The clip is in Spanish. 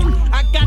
I got